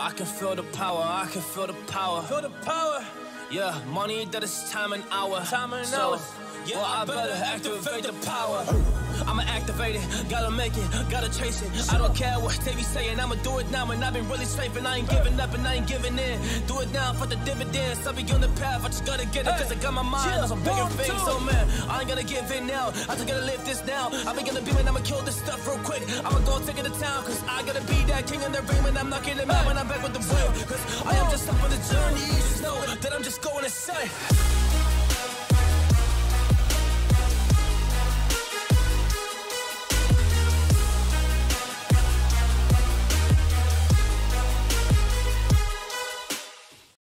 I can feel the power, I can feel the power. Feel the power. Yeah, money that is time and hour. Time and so, hours. Yeah, well, I I better better activate the activate the power. I'ma activate it, gotta make it, gotta chase it. I don't care what they be saying, I'ma do it now. And I've been really safe, and I ain't giving up, and I ain't giving in. Do it now for the dividends. I'll be on the path, I just gotta get it, cause I got my mind Yeah, on some bigger things. So, man, I ain't gonna give in now. I just gotta live this now. I be gonna be I'ma kill this stuff real quick. I'ma go take it to town, cause I gotta be that king in the ring when I'm knocking him out when I'm back with the wheel. Cause I am just up on the journey, just know that I'm just going insane.